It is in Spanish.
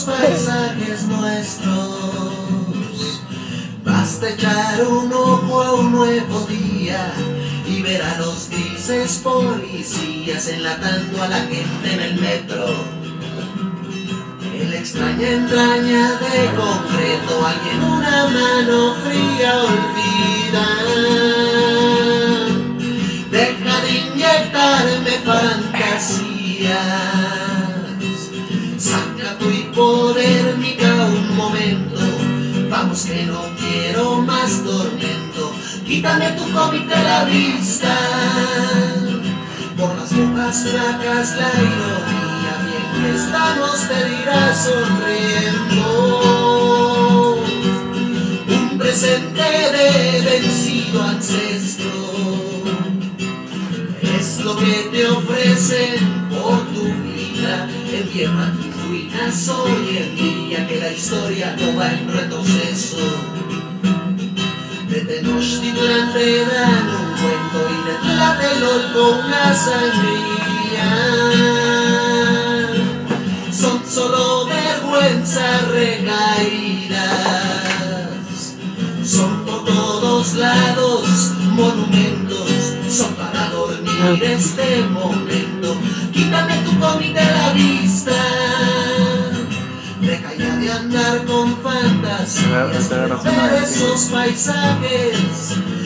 paisajes nuestros. Basta echar un ojo a un nuevo día y ver a los grises policías enlatando a la gente en el metro. El extraña entraña de concreto, alguien una mano fría olvida. Deja de inyectarme fantasías. Que no quiero más tormento. Quítame tu cómic de la vista. Por las bocas flacas la ironía bien que estamos te dirá sonriendo. Un presente de vencido ancestro es lo que te ofrecen por tu vida. Entierra tus ruinas hoy en día que la historia no va en retroceso. De Tenochtitlan te dan un cuento y de Tlatelolco una sangría. Son solo vergüenzas recaídas. Son por todos lados monumentos. Son para dormir este momento. Quítame tu cómic de la vista. Fantasías. Agarra- te agarras una Ver de